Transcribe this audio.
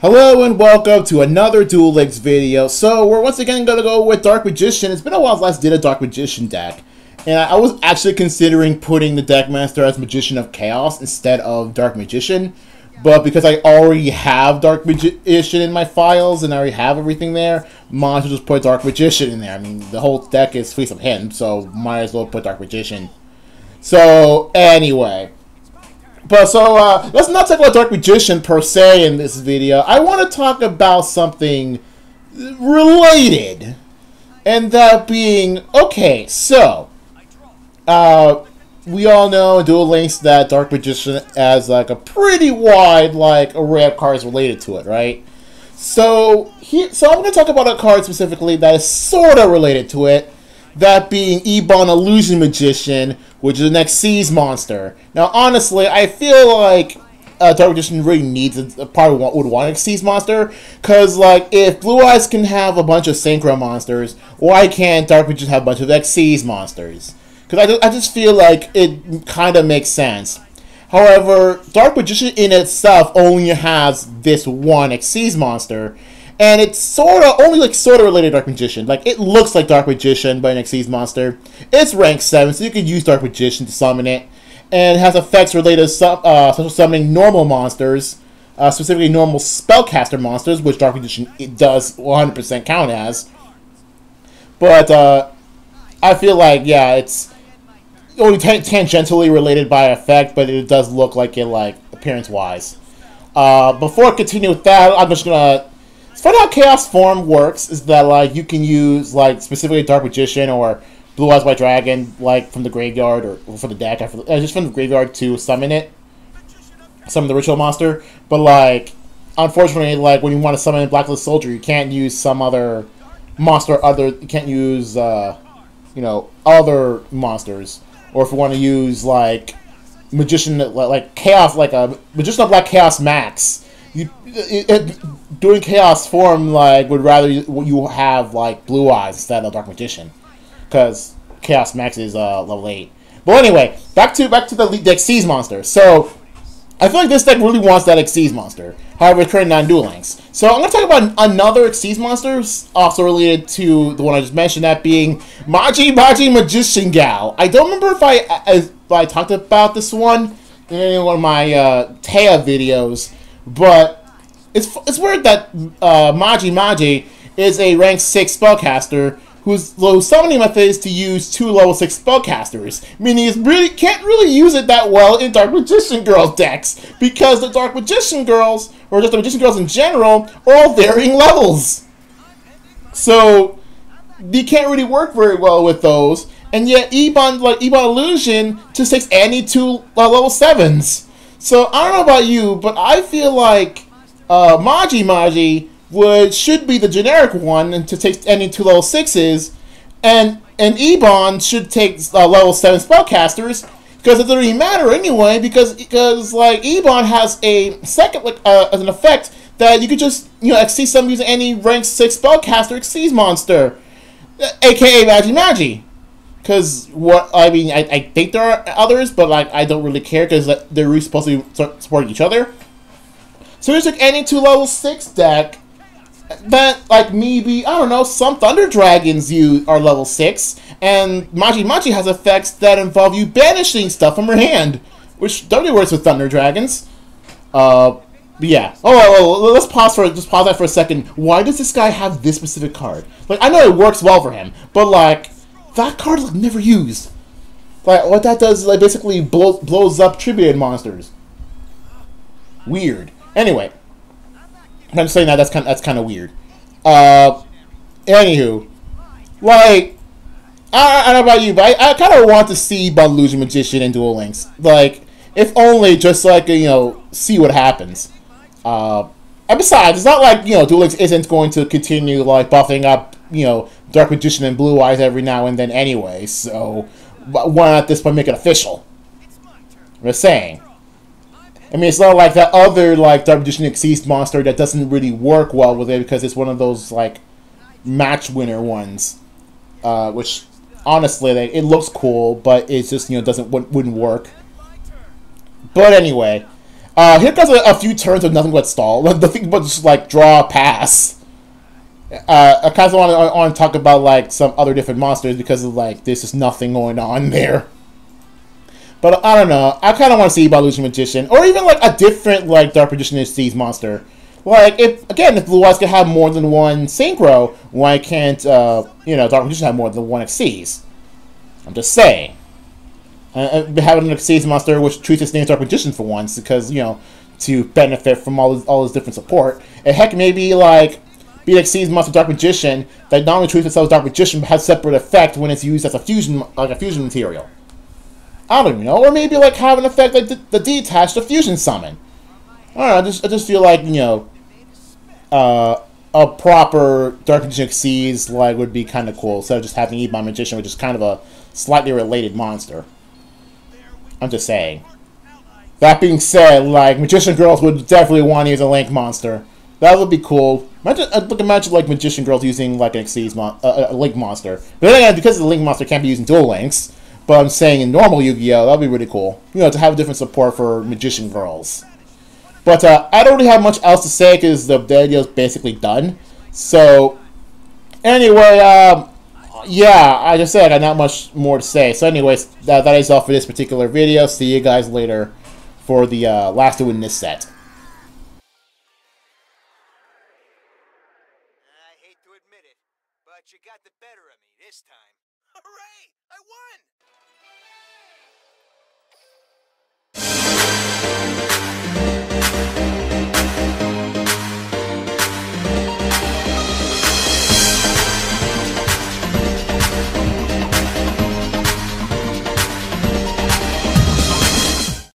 Hello and welcome to another Duel Links video. So we're once again going to go with Dark Magician. It's been a while since I did a Dark Magician deck. And I was actually considering putting the deck master as Magician of Chaos instead of Dark Magician. But because I already have Dark Magician in my files and I already have everything there, might as well just put Dark Magician in there. I mean, the whole deck is Fleece of him, so might as well put Dark Magician. So, anyway. But so, uh, let's not talk about Dark Magician per se in this video. I want to talk about something related. And that being, okay, so, uh, we all know in Duel Links that Dark Magician has like a pretty wide like array of cards related to it, right? So he, so I'm going to talk about a card specifically that is sort of related to it, that being Ebon Illusion Magician, which is the next Xyz monster. Now, honestly, I feel like uh, Dark Magician really needs a, probably would want a Xyz monster because like if Blue Eyes can have a bunch of Synchro monsters, why can't Dark Magician have a bunch of Xyz monsters? Because I, I just feel like it kind of makes sense. However, Dark Magician in itself only has this one Xyz monster, and it's sort of only like sort of related to Dark Magician. Like it looks like Dark Magician, but an Xyz monster. It's rank seven, so you can use Dark Magician to summon it, and it has effects related to uh, special summoning normal monsters, uh, specifically normal spellcaster monsters, which Dark Magician it does 100% count as. But uh, I feel like yeah, it's only tangentially related by effect, but it does look like it, like, appearance-wise. Uh, before I continue with that, I'm just gonna... Funny how Chaos Form works, is that, like, you can use, like, specifically Dark Magician or Blue Eyes White Dragon, like, from the graveyard, or, for the deck, uh, just from the graveyard to summon it. Summon the Ritual Monster. But, like, unfortunately, like, when you want to summon Black Luster Soldier, you can't use some other monster other... You can't use, uh, you know, other monsters or if you want to use like magician like chaos like a magician of black chaos max you it, it, doing chaos form like would rather you, you have like blue eyes instead of dark magician because chaos max is uh level 8 but anyway back to back to the deck Xyz monster so I feel like this deck really wants that Xyz monster. However, it's currently non-Duel Links. So I'm going to talk about another Xyz monster, also related to the one I just mentioned, that being Magi Magi Magician Gal. I don't remember if I, if I talked about this one in one of my uh, Taya videos, but it's, it's weird that uh, Magi Magi is a rank 6 spellcaster whose low summoning method is to use two level 6 spellcasters, meaning he really can't really use it that well in Dark Magician Girls decks, because the Dark Magician Girls, or just the Magician Girls in general, are all varying levels. So, you can't really work very well with those, and yet Ebon, like Ebon Illusion, just takes any two uh, level 7s. So, I don't know about you, but I feel like uh, Magi Magi would should be the generic one and to take any two level sixes, and and Ebon should take uh, level seven spellcasters because it doesn't really matter anyway because because like Ebon has a second like uh, as an effect that you could just you know Xyz summon using any rank six spellcaster Xyz monster, aka Magi Magi. Because what I mean, I, I think there are others, but like I don't really care because they're really supposed to be supporting each other. So here's like any two level six deck that like maybe I don't know some Thunder Dragons you are level six, and Magi Magi has effects that involve you banishing stuff from your hand, which totally works with Thunder Dragons. Uh, yeah. Oh, oh, oh, let's pause for just pause that for a second. Why does this guy have this specific card? Like I know it works well for him, but like that card like never used. Like what that does is like basically blows blows up tribute monsters. Weird. Anyway, I'm saying that that's kind of, that's kind of weird. Uh, anywho, like I, I don't know about you, but I, I kind of want to see Illusion Magician in Duel Links. Like, if only just like you know, see what happens. Uh, and besides, it's not like you know, Duel Links isn't going to continue like buffing up you know Dark Magician and Blue Eyes every now and then anyway. So why not at this point make it official? I'm just saying. I mean, it's not like that other like Dark Magician Xyz monster that doesn't really work well with it because it's one of those like match winner ones, uh, which honestly like, it looks cool, but it's just you know doesn't wouldn't work. But anyway, Uh, here comes a, a few turns of nothing but stall. The thing but just like draw, pass. Uh, I kind of want to talk about like some other different monsters because of like there's just nothing going on there. But I don't know. I kind of want to see Ebon Illusion Magician, or even like a different like Dark Magician Xyz monster. Like if again, if Blue Eyes could have more than one synchro, why can't uh, you know Dark Magician have more than one Xyz? I'm just saying. Uh, having an Xyz monster which treats its name as Dark Magician for once, because you know to benefit from all this, all this different support. And heck, maybe like Xyz monster Dark Magician that not only treats itself as Dark Magician but has separate effect when it's used as a fusion like a fusion material. I don't know, or maybe like have an effect like the, the detached fusion summon. I don't know. I just I just feel like you know, uh, a proper Dark Magician Xyz like would be kind of cool instead of just having Ebon Magician, which is kind of a slightly related monster. I'm just saying. That being said, like Magician Girls would definitely want to use a Link monster. That would be cool. Imagine, uh, imagine like Magician Girls using like an Xyz mon- uh, a Link monster. But then because the Link monster can't be using Duel Links, but I'm saying in normal Yu-Gi-Oh, that'd be really cool. You know, to have different support for Magician Girls. But uh, I don't really have much else to say because the video is basically done. So, anyway, um, yeah, I just said I got not much more to say. So, anyways, that, that is all for this particular video. See you guys later for the uh, last two in this set. Admit it, but you got the better of me this time. Hooray! I won!